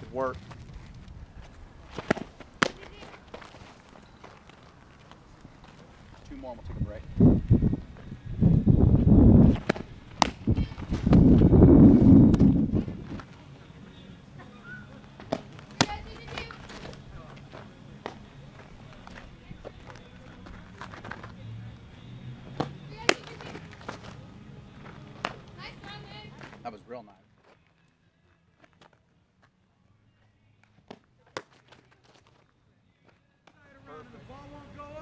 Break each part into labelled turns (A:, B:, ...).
A: Good work. Two more, we'll take a break. real knife.
B: The ball won't go up.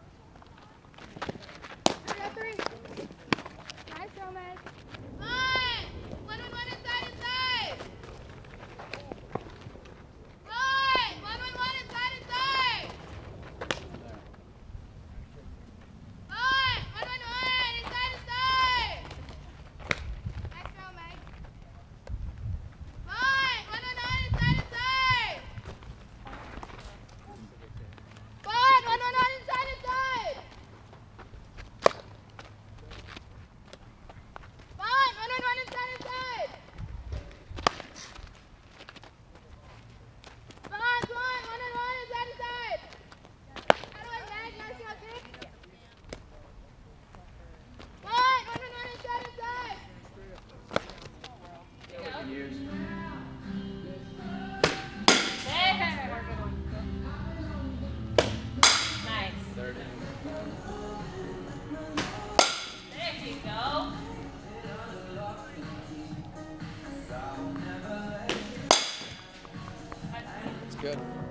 A: Good.